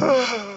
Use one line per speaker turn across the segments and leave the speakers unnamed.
them.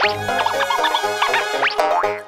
Thank you.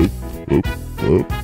up, up, up.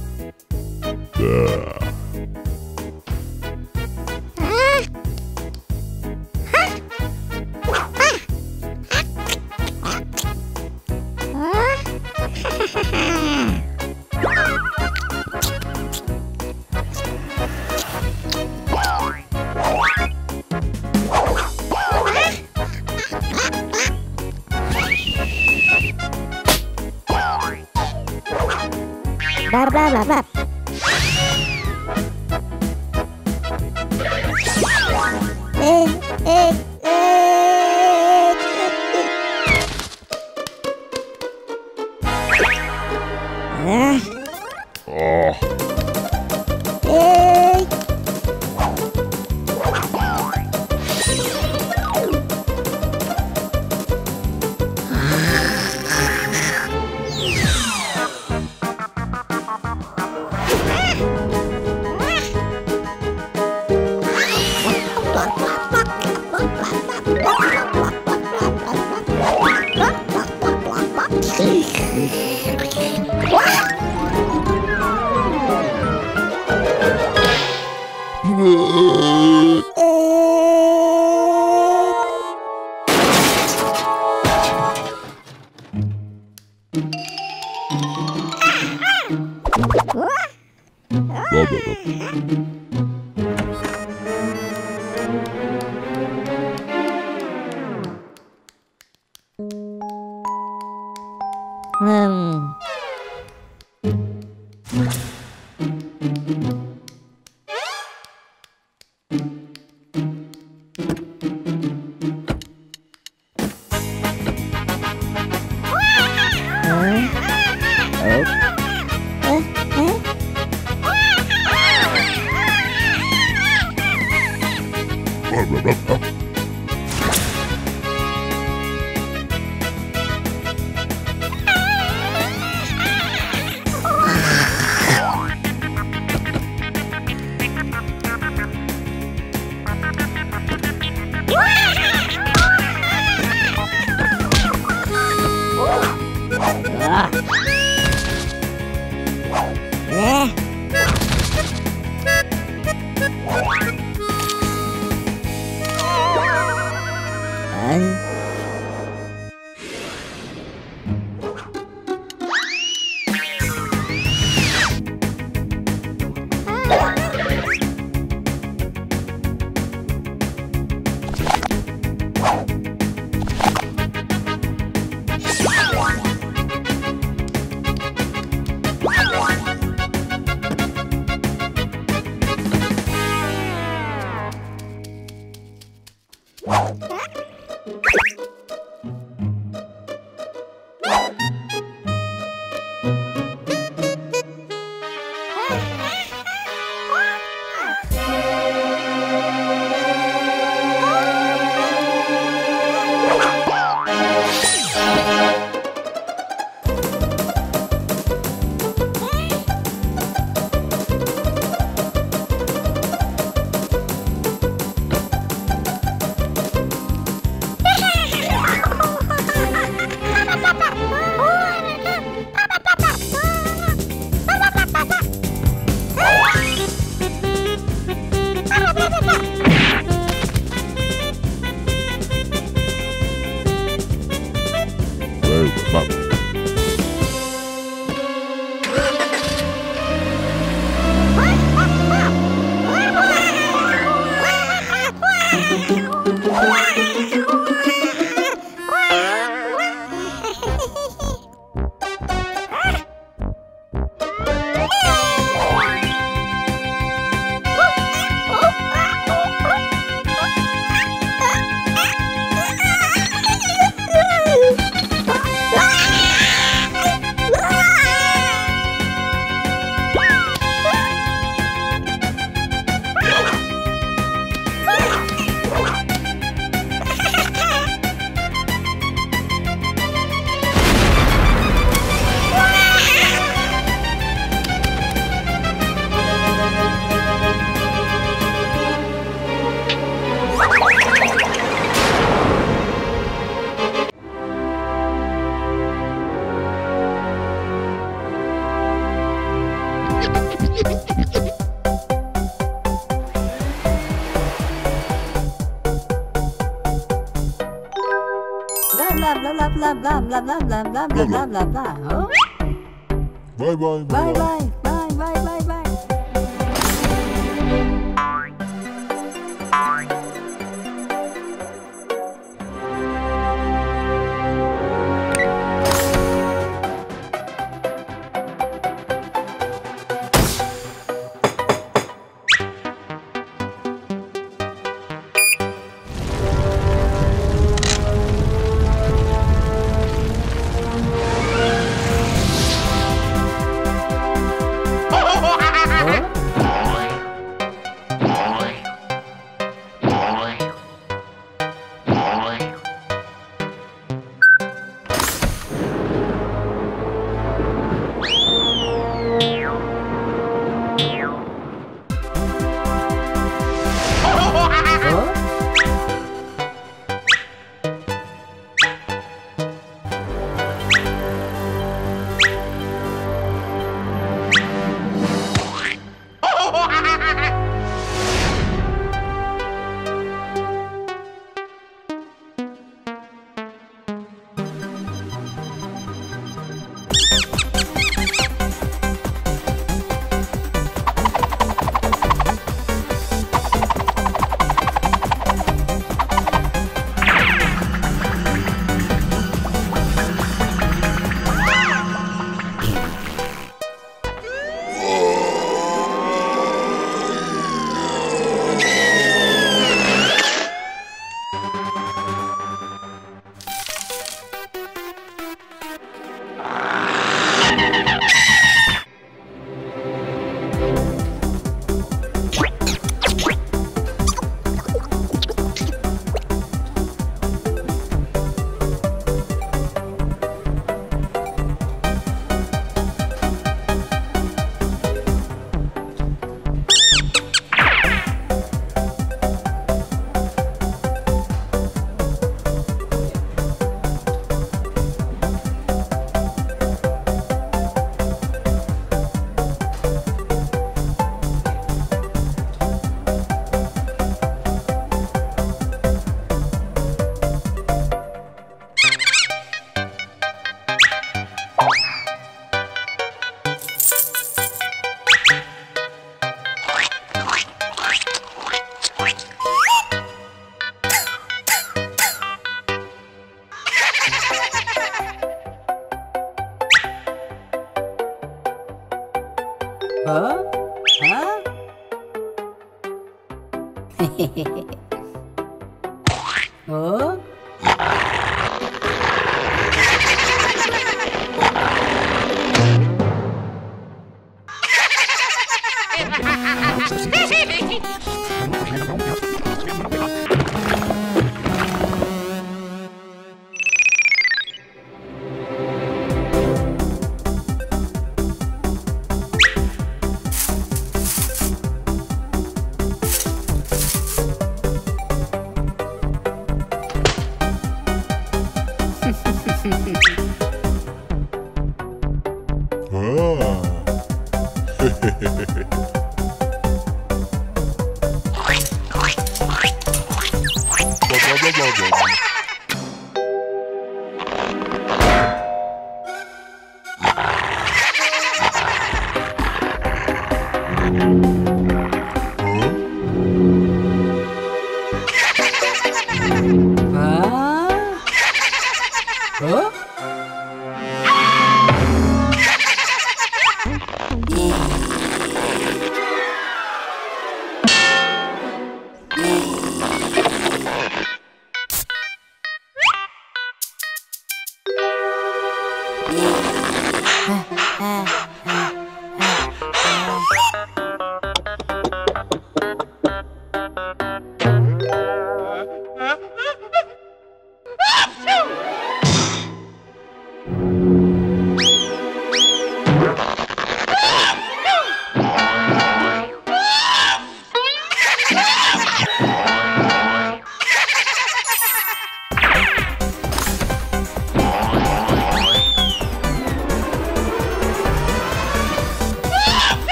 Blah blah blah blah
blah blah blah blah blah blah.
Huh?
Bye bye.
Bye bye bye bye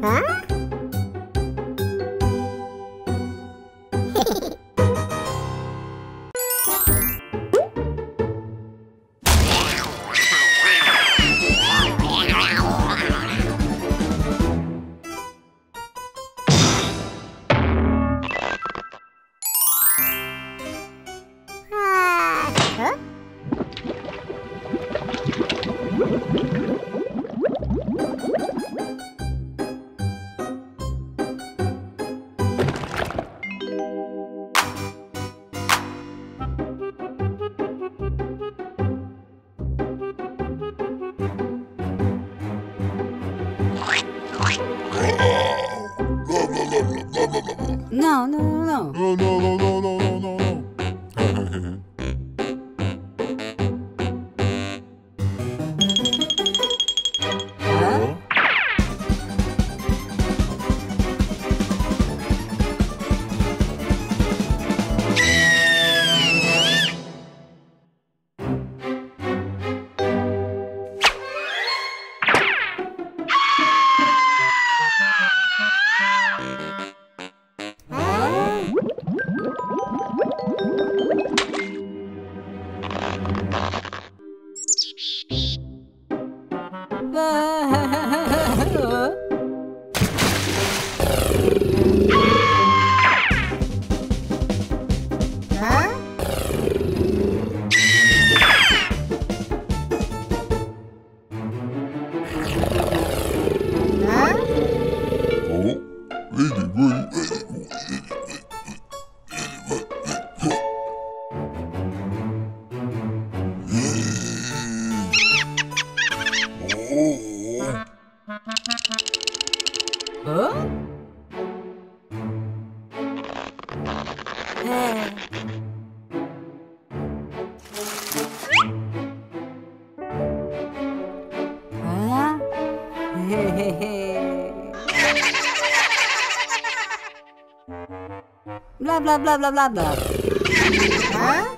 嗯。blá
blá
blá blá
blá.
Hã?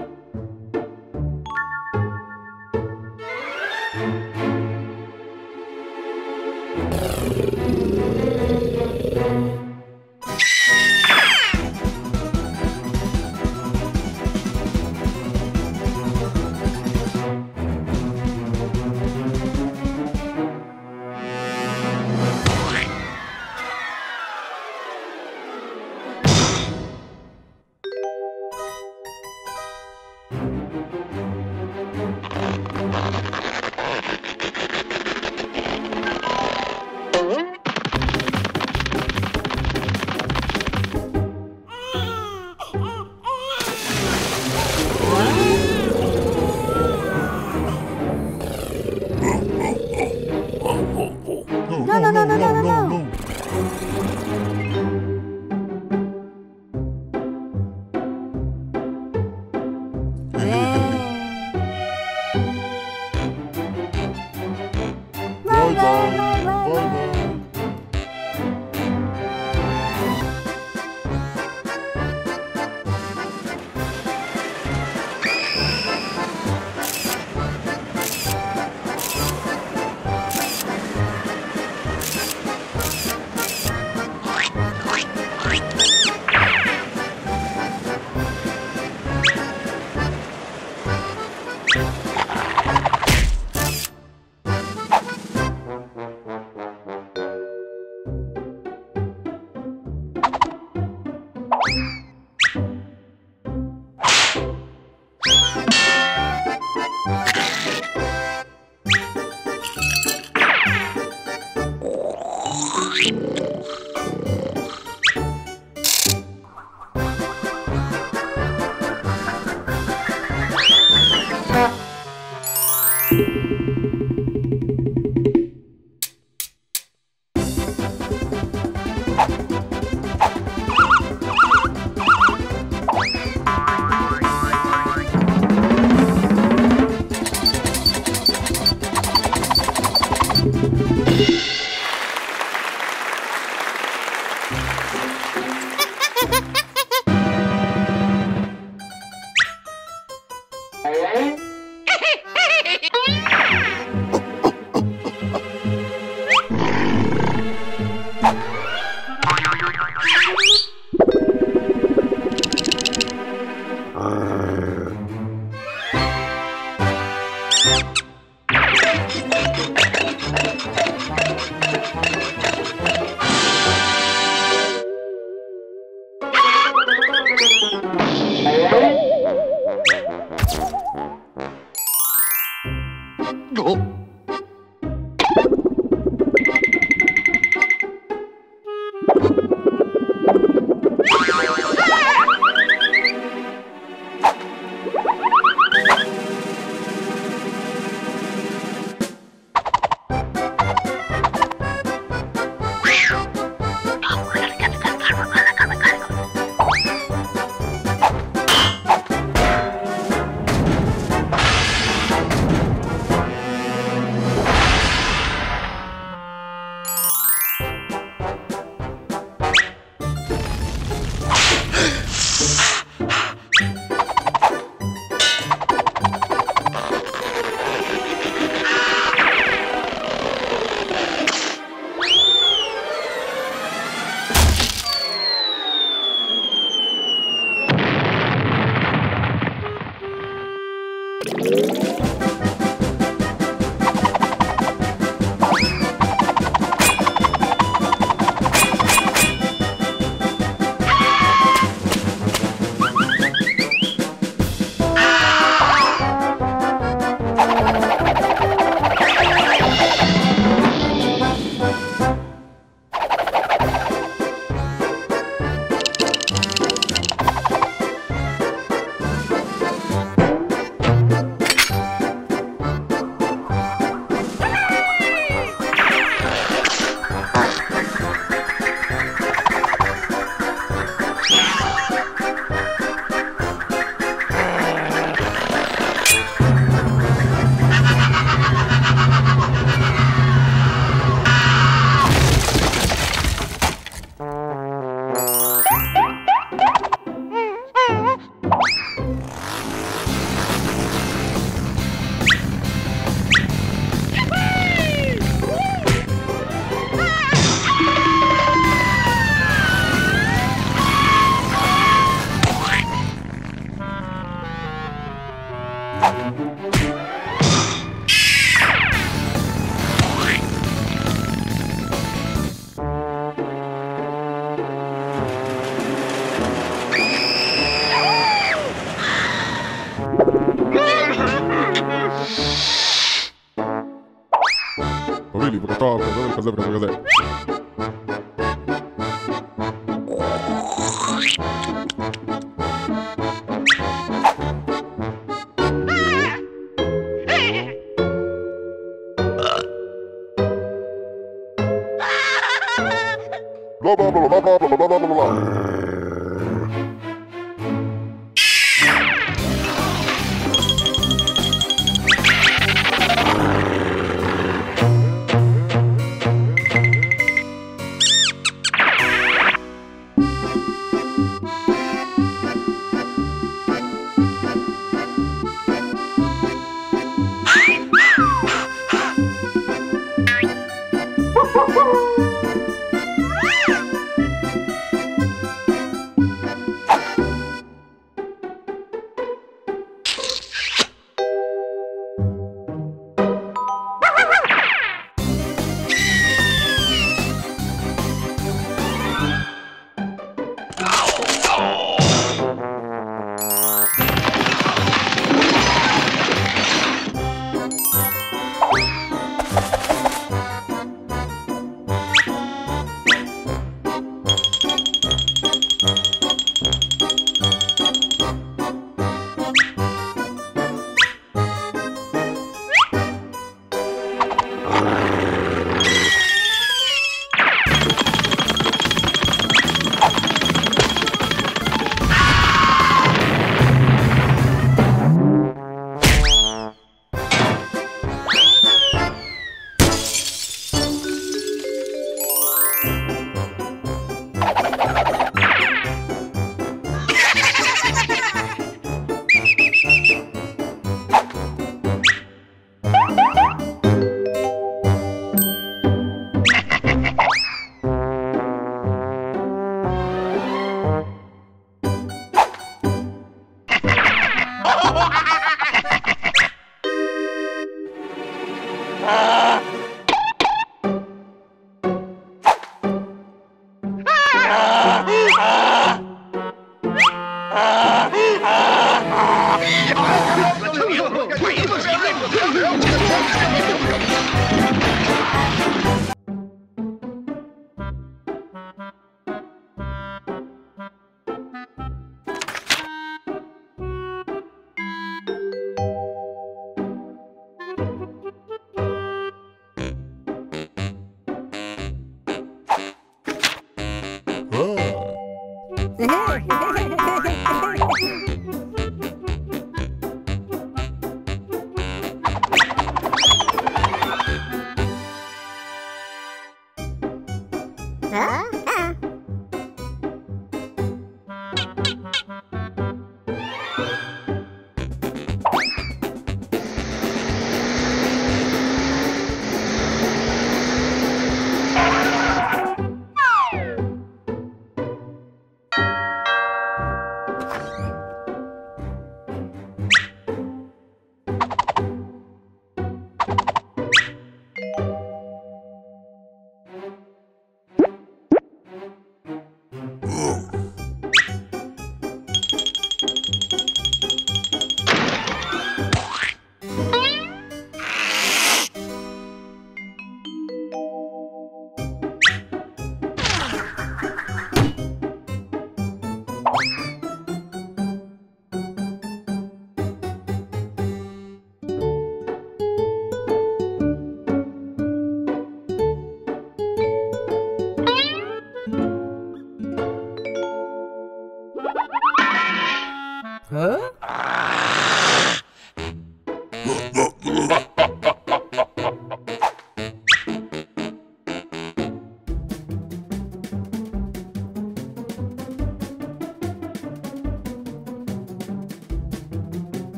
Família, toca, vamos fazer, vamos fazer.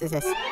谢
谢。